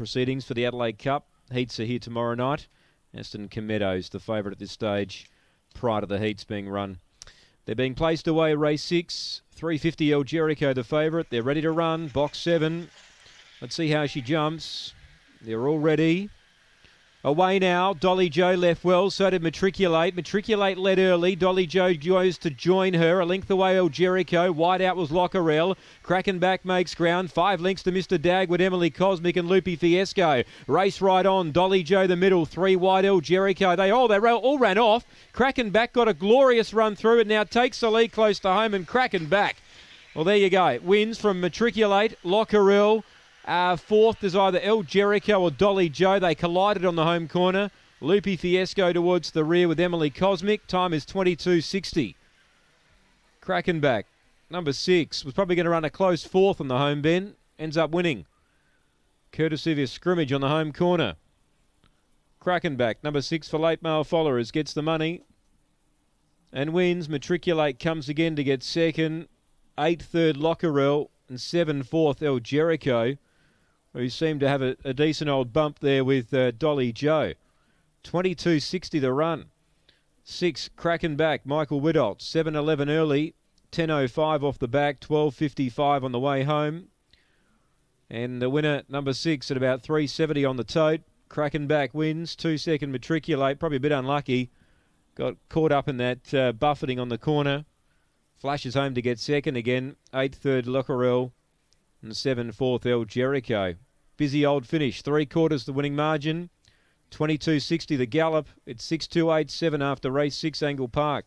proceedings for the Adelaide Cup. Heats are here tomorrow night. Aston Meadows, the favourite at this stage, prior to the heats being run. They're being placed away, race six. 350 El Jericho, the favourite. They're ready to run. Box seven. Let's see how she jumps. They're all ready. Away now, Dolly Joe left well, so did Matriculate. Matriculate led early. Dolly Joe goes to join her. A length away, El Jericho. Wide out was Lockerell. Cracking back makes ground. Five lengths to Mr. Dagwood, Emily Cosmic, and Loopy Fiesco. Race right on. Dolly Joe the middle. Three wide, El Jericho. They all, they all ran off. Kraken back got a glorious run through it. Now takes the lead close to home and Kraken back. Well, there you go. Wins from Matriculate, Lockerell. Uh, fourth is either El Jericho or Dolly Joe. They collided on the home corner. Loopy Fiesco towards the rear with Emily Cosmic. Time is 22.60. Krakenback, number six, was probably going to run a close fourth on the home bend. Ends up winning. Courtesy of a scrimmage on the home corner. Krakenback, number six for late male followers, gets the money and wins. Matriculate comes again to get second. Eight third Lockerell and seven fourth El Jericho who seemed to have a, a decent old bump there with uh, Dolly Joe. 22.60 the run. Six cracking back. Michael Widolt. 7.11 early. 10.05 off the back. 12.55 on the way home. And the winner, number six, at about 3.70 on the tote. Cracking back wins. Two second matriculate. Probably a bit unlucky. Got caught up in that uh, buffeting on the corner. Flashes home to get second again. Eight third Lockerell and 7 fourth El Jericho. Busy old finish, three quarters the winning margin. 22.60 the gallop. It's 6.287 after race six Angle Park.